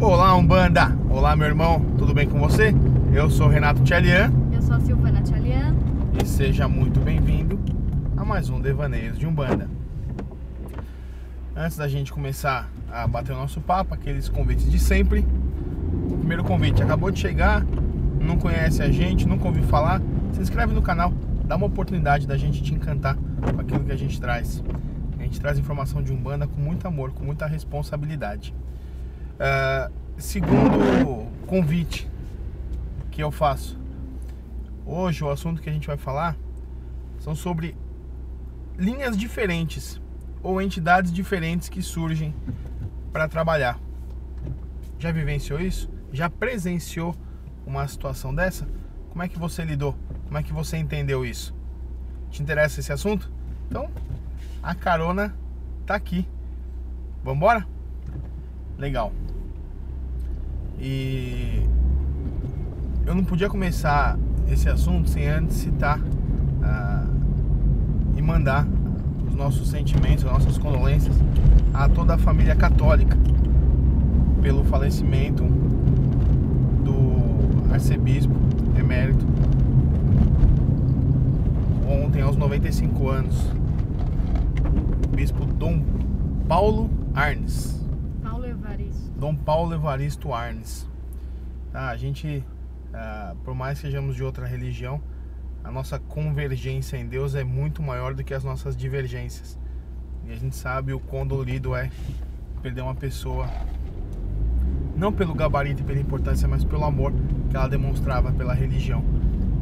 Olá, Umbanda! Olá, meu irmão, tudo bem com você? Eu sou Renato Tchalian Eu sou a Silvana Tchalian. e seja muito bem-vindo a mais um Devaneios de Umbanda. Antes da gente começar a bater o nosso papo, aqueles convites de sempre. O primeiro convite acabou de chegar, não conhece a gente, nunca ouviu falar, se inscreve no canal, dá uma oportunidade da gente te encantar com aquilo que a gente traz. A gente traz informação de Umbanda com muito amor, com muita responsabilidade. Ah, segundo convite que eu faço. Hoje o assunto que a gente vai falar são sobre linhas diferentes ou entidades diferentes que surgem para trabalhar. Já vivenciou isso? Já presenciou uma situação dessa? Como é que você lidou? Como é que você entendeu isso? Te interessa esse assunto? Então, a carona tá aqui. Vambora? Legal. E eu não podia começar esse assunto sem antes citar ah, e mandar os nossos sentimentos, as nossas condolências a toda a família católica pelo falecimento do arcebispo emérito ontem aos 95 anos, bispo Dom Paulo Arnes. Dom Paulo Evaristo Arnes. Tá, a gente, ah, por mais que sejamos de outra religião, a nossa convergência em Deus é muito maior do que as nossas divergências. E a gente sabe o quão dolorido é perder uma pessoa, não pelo gabarito e pela importância, mas pelo amor que ela demonstrava pela religião.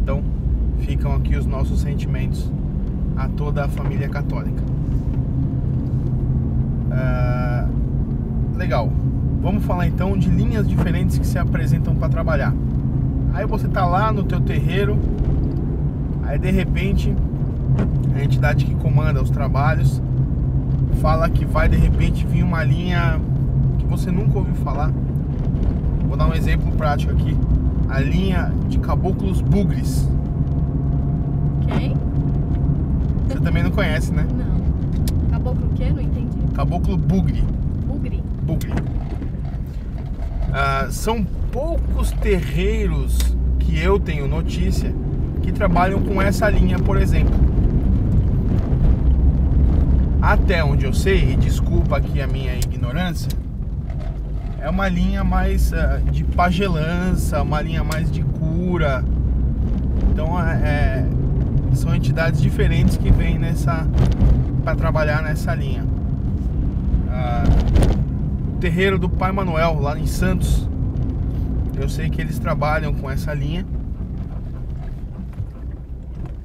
Então, ficam aqui os nossos sentimentos a toda a família católica. Ah, legal. Vamos falar então de linhas diferentes que se apresentam para trabalhar. Aí você tá lá no teu terreiro, aí de repente a entidade que comanda os trabalhos fala que vai de repente vir uma linha que você nunca ouviu falar. Vou dar um exemplo prático aqui. A linha de caboclos bugres. Quem? Você também não conhece, né? Não. Caboclo o quê? Não entendi. Caboclo bugre. Bugre. Bugre. Ah, são poucos terreiros que eu tenho notícia que trabalham com essa linha, por exemplo. Até onde eu sei, e desculpa aqui a minha ignorância, é uma linha mais ah, de pagelança, uma linha mais de cura. Então é, é- são entidades diferentes que vêm nessa para trabalhar nessa linha. Ah, terreiro do Pai Manuel lá em Santos, eu sei que eles trabalham com essa linha.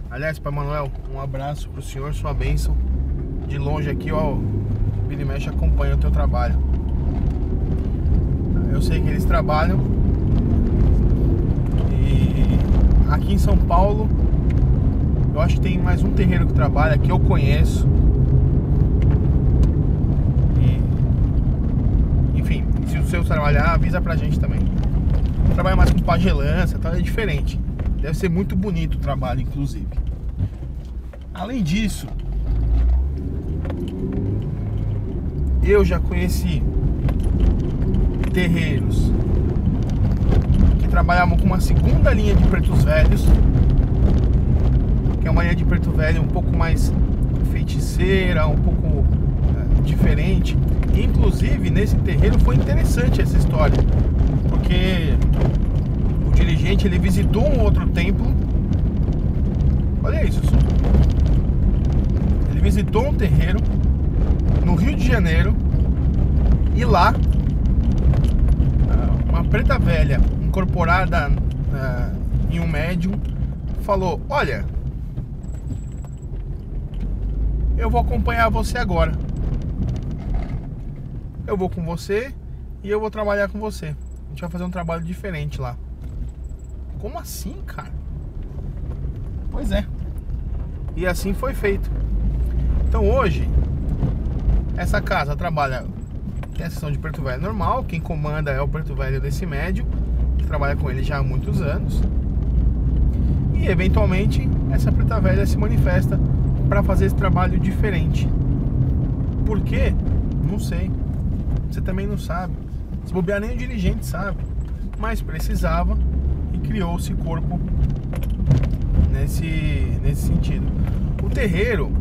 Aliás, Pai Manuel, um abraço pro senhor, sua bênção. De longe aqui, ó, e mexe acompanha o teu trabalho. Eu sei que eles trabalham. E aqui em São Paulo, eu acho que tem mais um terreiro que trabalha, que eu conheço. E, enfim, se o seu trabalhar, avisa pra gente também. Trabalha mais com pagelança, tal, é diferente. Deve ser muito bonito o trabalho, inclusive. Além disso, eu já conheci terreiros que trabalhavam com uma segunda linha de pretos velhos, que é uma linha de preto velho um pouco mais feiticeira, um pouco eh, diferente. Inclusive, nesse terreiro foi interessante essa história, porque o dirigente ele visitou um outro templo. Olha isso, ele visitou um terreiro no Rio de Janeiro e lá ah, uma preta velha incorporada ah, em um médium falou: Olha, eu vou acompanhar você agora. Eu vou com você e eu vou trabalhar com você. A gente vai fazer um trabalho diferente lá. Como assim, cara? Pois é. E assim foi feito. Então hoje, essa casa trabalha. Tem a sessão de preto velho normal. Quem comanda é o preto velho desse médio, que trabalha com ele já há muitos anos. E eventualmente essa preta velha se manifesta para fazer esse trabalho diferente. Por quê? Não sei. Você também não sabe. Se bobear nem o dirigente sabe. Mas precisava e criou esse corpo nesse, nesse sentido. O terreiro,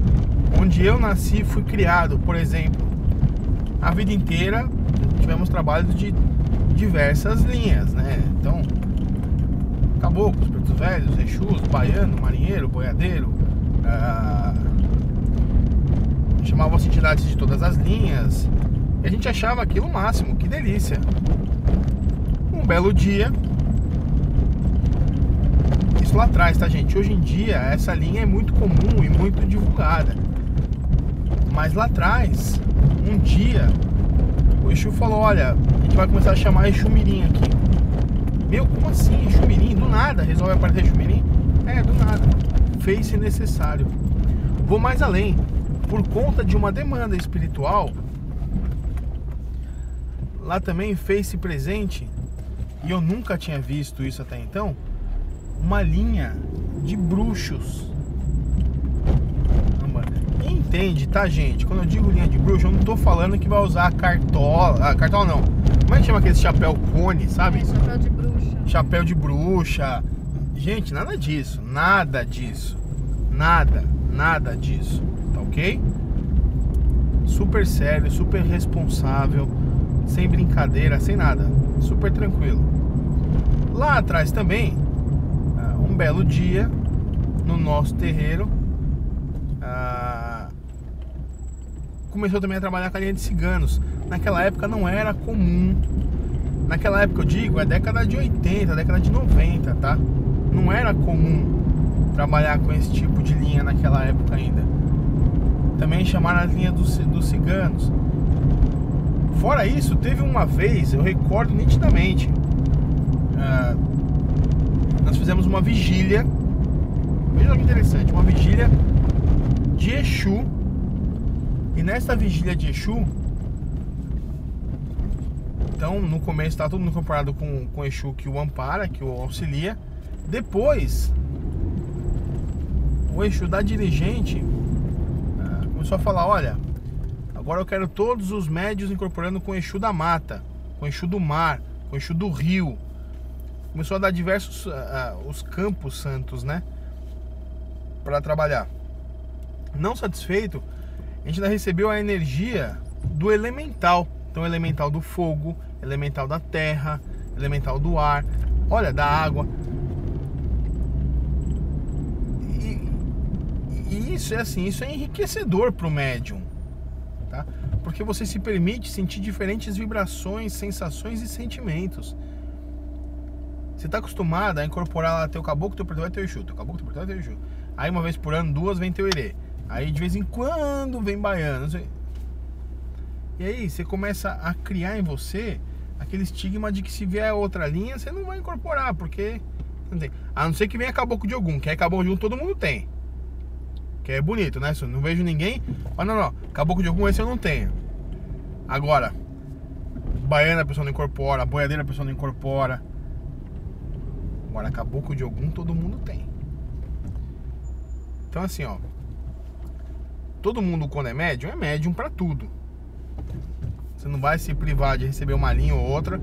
onde eu nasci, fui criado, por exemplo, a vida inteira tivemos trabalhos de diversas linhas, né? Então, caboclos, pretos velhos, exus, baiano, marinheiro, boiadeiro, ah, chamavam-se entidades de todas as linhas, e a gente achava aquilo o máximo, que delícia. Um belo dia, isso lá atrás, tá gente? Hoje em dia essa linha é muito comum e muito divulgada. Mas lá atrás, um dia, o Exu falou, olha, a gente vai começar a chamar Exu Mirim aqui. Meu, como assim? Exu Mirim? Do nada resolve aparecer Exu Mirim? É, do nada. Fez-se necessário. Vou mais além. Por conta de uma demanda espiritual, lá também fez-se presente, e eu nunca tinha visto isso até então, uma linha de bruxos. Quem entende, tá, gente? Quando eu digo linha de bruxo, eu não tô falando que vai usar cartola. Ah, cartola não. Como é que chama aquele chapéu cone, sabe? É, chapéu de bruxa. Chapéu de bruxa. Gente, nada disso. Nada disso. Nada, nada disso. Tá ok? Super sério, super responsável, sem brincadeira, sem nada. Super tranquilo. Lá atrás também, ah, um belo dia, no nosso terreiro, ah, começou também a trabalhar com a linha de ciganos. Naquela época não era comum. Naquela época eu digo, é década de 80, década de 90, tá? Não era comum trabalhar com esse tipo de linha naquela época ainda. Também chamaram a linha dos, dos ciganos. Fora isso, teve uma vez, eu recordo nitidamente, ah, nós fizemos uma vigília, veja que interessante, uma vigília de Exu. E nessa vigília de Exu, então no começo está todo mundo comparado com, com Exu que o ampara, que o auxilia. Depois, o Exu da dirigente ah, começou a falar: olha, agora eu quero todos os médios incorporando com Exu da mata, com Exu do mar, com Exu do rio. Começou a dar diversos uh, os campos santos, né? Para trabalhar. Não satisfeito, a gente ainda recebeu a energia do elemental. Então, elemental do fogo, elemental da terra, elemental do ar, olha, da água. E, e isso é assim, isso é enriquecedor para o médium, tá? Porque você se permite sentir diferentes vibrações, sensações e sentimentos. Você está acostumado a incorporar lá teu caboclo, teu preto, teu Exu, teu caboclo, teu preto, teu Exu. Aí uma vez por ano, duas vem teu Irê. Aí de vez em quando vem baiano. E aí você começa a criar em você aquele estigma de que se vier outra linha, você não vai incorporar, porque. A não ser que venha caboclo de algum, que é caboclo de algum todo mundo tem. Que é bonito, né? Eu não vejo ninguém. Ah, não, não. Caboclo de algum esse eu não tenho. Agora, baiana a pessoa não incorpora, boiadeira a pessoa não incorpora. Agora, caboclo de algum todo mundo tem. Então, assim, ó. Todo mundo, quando é médium, é médium para tudo. Você não vai se privar de receber uma linha ou outra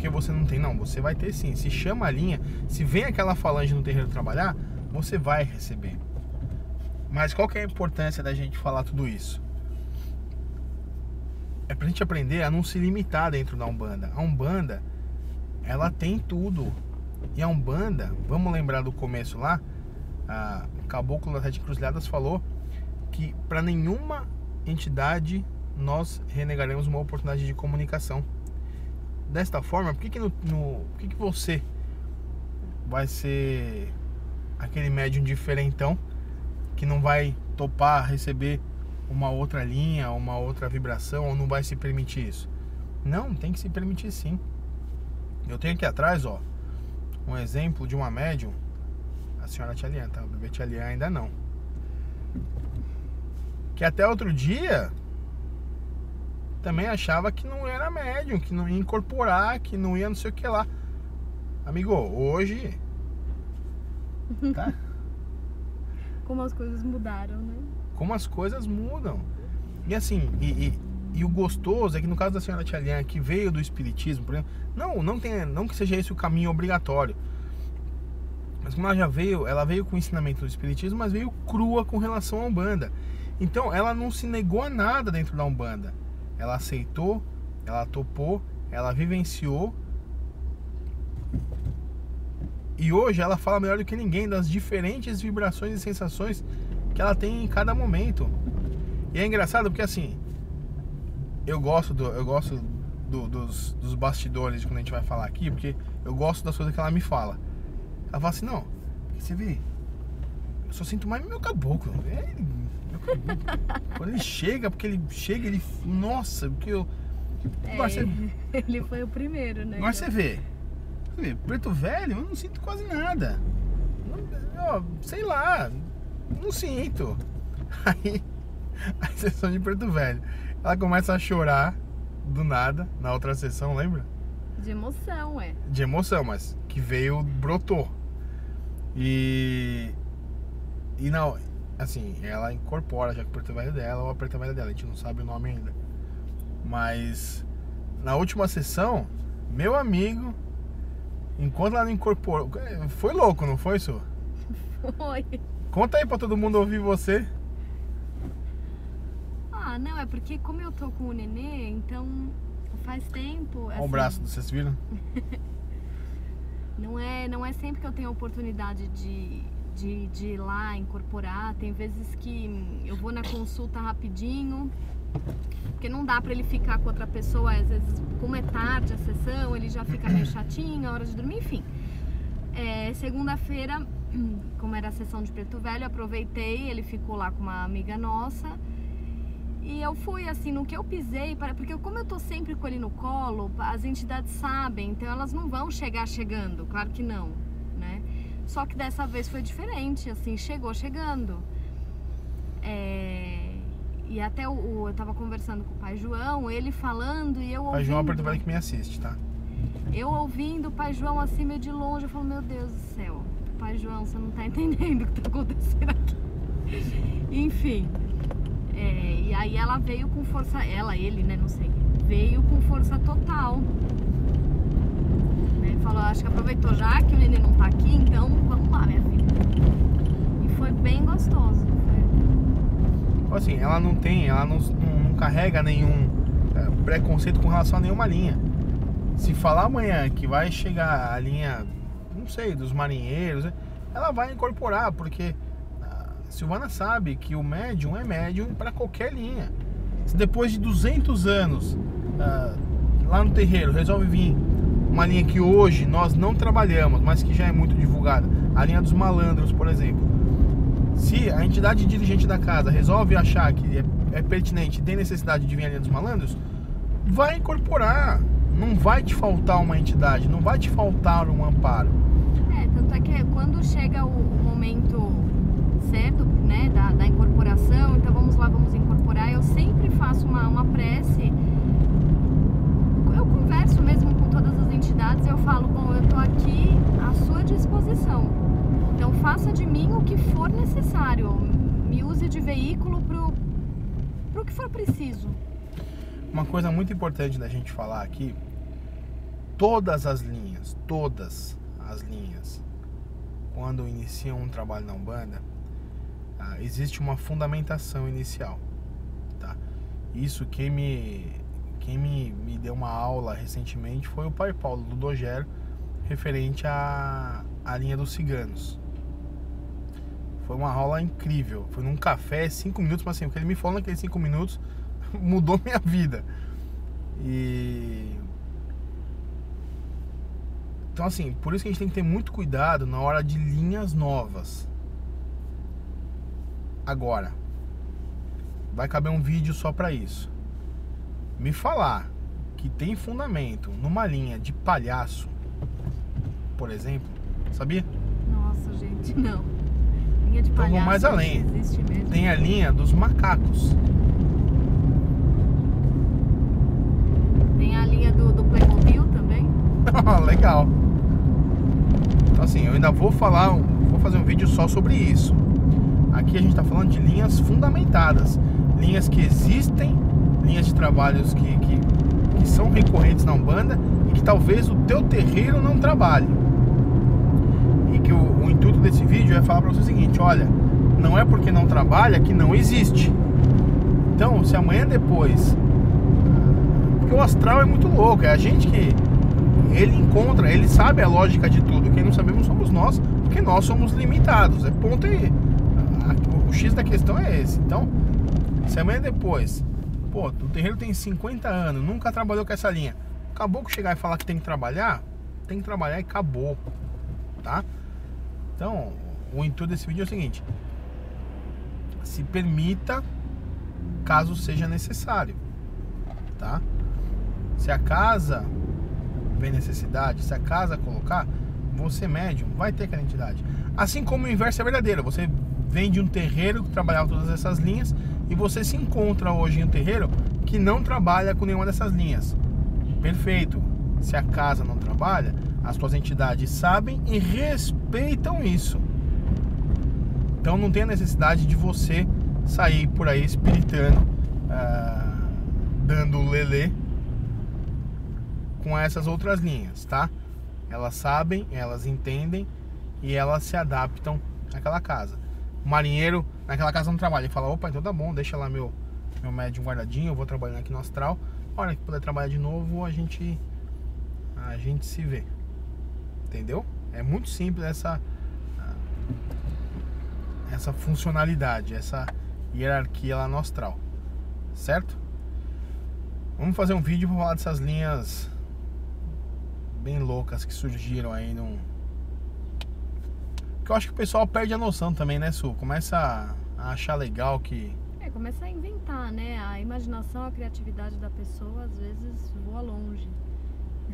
porque você não tem. Não, você vai ter sim. Se chama a linha, se vem aquela falange no terreiro trabalhar, você vai receber. Mas qual que é a importância da gente falar tudo isso? É pra gente aprender a não se limitar dentro da Umbanda. A Umbanda, ela tem tudo. E a Umbanda, vamos lembrar do começo lá, a Caboclo das Sete Cruzilhadas falou que para nenhuma entidade nós renegaremos uma oportunidade de comunicação. Desta forma, por que, que, no, no por que, que você vai ser aquele médium diferentão que não vai topar receber uma outra linha, uma outra vibração ou não vai se permitir isso? Não, tem que se permitir sim. Eu tenho aqui atrás, ó, um exemplo de uma médium. A senhora Tia Lian, tá? O bebê Tia Lian ainda não. Que até outro dia também achava que não era médium, que não ia incorporar, que não ia não sei o que lá. Amigo, hoje. Tá? Como as coisas mudaram, né? Como as coisas mudam. E assim, e, e e o gostoso é que no caso da senhora Tia que veio do espiritismo, por exemplo, não, não, tem, não que seja esse o caminho obrigatório. Mas como ela já veio, ela veio com o ensinamento do espiritismo, mas veio crua com relação à Umbanda. Então ela não se negou a nada dentro da Umbanda. Ela aceitou, ela topou, ela vivenciou. E hoje ela fala melhor do que ninguém das diferentes vibrações e sensações que ela tem em cada momento. E é engraçado porque assim, eu gosto do, eu gosto do, dos, dos bastidores quando a gente vai falar aqui, porque eu gosto das coisas que ela me fala. Ela fala assim, não, você vê, eu só sinto mais meu caboclo. É, meu caboclo. Quando ele chega, porque ele chega, ele. Nossa, porque eu. É, você, ele foi o primeiro, né? agora você vê. Vê, Preto velho, eu não sinto quase nada. Não- ó, sei lá, não sinto. Aí, a sessão de Preto Velho. Ela começa a chorar do nada na outra sessão, lembra? De emoção, é. de emoção, mas que veio, brotou. E. E não, assim, ela incorpora já que o preto velho dela ou a preta velha dela, a gente não sabe o nome ainda. Mas na última sessão, meu amigo, enquanto ela não incorporou. Foi louco, não foi isso? Foi. Conta aí pra todo mundo ouvir você. Ah, não, é porque como eu tô com o nenê, então faz tempo. Olha o assim, braço, vocês viram? Não é, não é sempre que eu tenho a oportunidade de, de, de ir lá incorporar. Tem vezes que eu vou na consulta rapidinho, porque não dá pra ele ficar com outra pessoa. Às vezes, como é tarde a sessão, ele já fica meio chatinho, a hora de dormir, enfim. É, Segunda-feira, como era a sessão de Preto Velho, aproveitei, ele ficou lá com uma amiga nossa. E eu fui assim, no que eu pisei, para- porque como eu tô sempre com ele no colo, as entidades sabem, então elas não vão chegar chegando, claro que não, né? Só que dessa vez foi diferente, assim, chegou chegando. É, E até o, o- eu tava conversando com o pai João, ele falando e eu Pai ouvindo. João é o preto velho que me assiste, tá? Eu ouvindo o pai João assim meio de longe, eu falo, meu Deus do céu, pai João, você não tá entendendo o que tá acontecendo aqui. Enfim. é, e aí ela veio com força, ela, ele, né, não sei, veio com força total. Né, falou, acho que aproveitou já que o neném não tá aqui, então vamos lá, minha filha. E foi bem gostoso. Assim, ela não tem, ela não, não, não carrega nenhum é, preconceito com relação a nenhuma linha. Se falar amanhã que vai chegar a linha, não sei, dos marinheiros, né, ela vai incorporar, porque a Silvana sabe que o médium é médium para qualquer linha. Se depois de 200 anos ah, lá no terreiro resolve vir uma linha que hoje nós não trabalhamos, mas que já é muito divulgada, a linha dos malandros, por exemplo. Se a entidade dirigente da casa resolve achar que é, é pertinente tem necessidade de vir a linha dos malandros, vai incorporar. Não vai te faltar uma entidade, não vai te faltar um amparo. É, tanto é que quando chega o, o momento certo, né, da, da incorporação, então vamos lá, vamos incorporar, eu sempre faço uma, uma prece. Eu converso mesmo com todas as entidades, eu falo, bom, eu tô aqui à sua disposição. Então faça de mim o que for necessário. Me use de veículo pro, pro que for preciso. Uma coisa muito importante da gente falar aqui, todas as linhas, todas as linhas, quando iniciam um trabalho na Umbanda, ah, existe uma fundamentação inicial, tá? Isso quem me quem me, me deu uma aula recentemente foi o pai Paulo do Dogero, referente à, à linha dos ciganos. Foi uma aula incrível. Foi num café, cinco minutos, mas assim, o que ele me falou naqueles cinco minutos mudou minha vida. E. Então, assim, por isso que a gente tem que ter muito cuidado na hora de linhas novas. Agora, vai caber um vídeo só pra isso. Me falar que tem fundamento numa linha de palhaço, por exemplo, sabia? Nossa, gente, não. Linha de Então vamos palhaço mais além. Tem a linha dos macacos. Tem a linha do, do Playmobil também. Legal. Então assim, eu ainda vou falar, vou fazer um vídeo só sobre isso. Aqui a gente está falando de linhas fundamentadas, linhas que existem linhas de trabalhos que, que, que são recorrentes na Umbanda e que talvez o teu terreiro não trabalhe. Intuito desse vídeo é falar para você o seguinte, olha, não é porque não trabalha que não existe. Então, se amanhã depois. Porque o astral é muito louco, é a gente que. Ele encontra, ele sabe a lógica de tudo. Quem não sabemos somos nós, porque nós somos limitados. É ponto aí. O X da questão é esse. Então, se amanhã depois, pô, o terreiro tem 50 anos, nunca trabalhou com essa linha. Acabou que chegar e falar que tem que trabalhar, tem que trabalhar e acabou. Tá? Então, o intuito desse vídeo é o seguinte: se permita caso seja necessário, tá? Se a casa vem necessidade, se a casa colocar, você médium vai ter aquela entidade. Assim como o inverso é verdadeiro, você vem de um terreiro que trabalhava todas essas linhas e você se encontra hoje em um terreiro que não trabalha com nenhuma dessas linhas. Perfeito. Se a casa não trabalha, as suas entidades sabem e respeitam isso. Então não tem a necessidade de você sair por aí espiritando, uh, dando lelê com essas outras linhas, tá? Elas sabem, elas entendem e elas se adaptam àquela casa. O marinheiro naquela casa não trabalha, ele fala, opa, então tá bom, deixa lá meu, meu médium guardadinho, eu vou trabalhar aqui no astral. A hora que puder trabalhar de novo, a gente a gente se vê. Entendeu? É muito simples essa essa funcionalidade, essa hierarquia lá no astral, certo? Vamos fazer um vídeo para falar dessas linhas bem loucas que surgiram aí no que eu acho que o pessoal perde a noção também, né, Su? Começa a achar legal que é, começa a inventar, né? A imaginação, a criatividade da pessoa às vezes voa longe.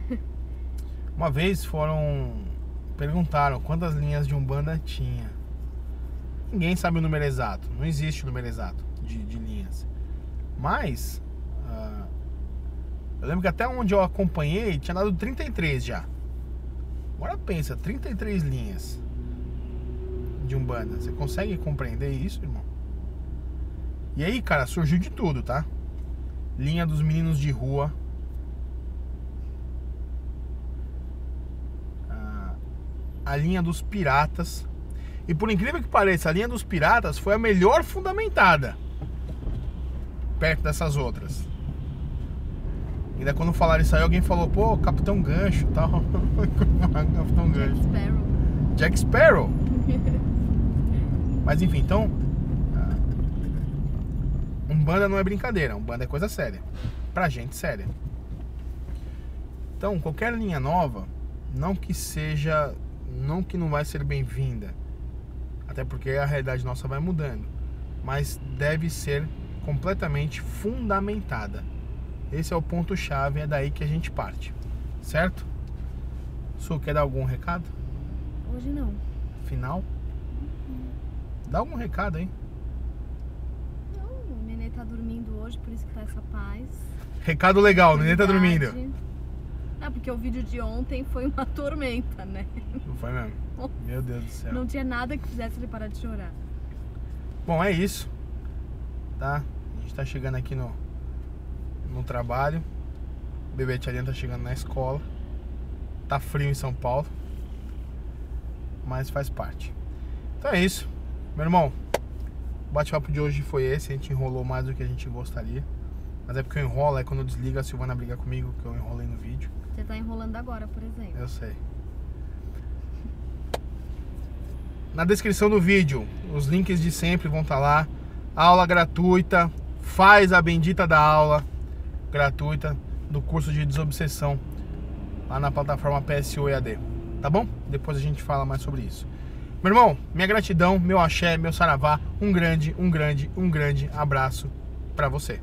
Uma vez foram perguntaram quantas linhas de umbanda tinha. Ninguém sabe o número exato, não existe o número exato de, de linhas. Mas, uh, eu lembro que até onde eu acompanhei tinha dado 33 já. Agora pensa, 33 linhas de Umbanda. Você consegue compreender isso, irmão? E aí, cara, surgiu de tudo, tá? Linha dos meninos de rua. Uh, a linha dos piratas. E por incrível que pareça, a linha dos piratas foi a melhor fundamentada perto dessas outras. Ainda quando falaram isso aí, alguém falou, pô, Capitão Gancho tal. Capitão Gancho. Jack Sparrow. Jack Sparrow. Mas enfim, então. Um banda não é brincadeira, um banda é coisa séria. Pra gente séria. Então, qualquer linha nova, não que seja. Não que não vai ser bem-vinda até porque a realidade nossa vai mudando, mas deve ser completamente fundamentada. Esse é o ponto chave, é daí que a gente parte, certo? Su, quer dar algum recado? Hoje não. Final? Uhum. Dá algum recado aí? Não, o nenê tá dormindo hoje, por isso que tá essa paz. Recado legal, o nenê tá dormindo. É, porque o vídeo de ontem foi uma tormenta, né? Não foi mesmo? Meu Deus do céu. Não tinha nada que fizesse ele parar de chorar. Bom, é isso. Tá? A gente tá chegando aqui no, no trabalho. O bebê Tia tá chegando na escola. Tá frio em São Paulo. Mas faz parte. Então é isso. Meu irmão, o bate-papo de hoje foi esse. A gente enrolou mais do que a gente gostaria. Mas é porque eu enrolo, é quando eu desligo a Silvana briga comigo, que eu enrolei no vídeo. Você tá enrolando agora, por exemplo. Eu sei. Na descrição do vídeo, os links de sempre vão estar tá lá. Aula gratuita, faz a bendita da aula gratuita do curso de desobsessão lá na plataforma PSO EAD. Tá bom? Depois a gente fala mais sobre isso. Meu irmão, minha gratidão, meu axé, meu saravá, um grande, um grande, um grande abraço para você.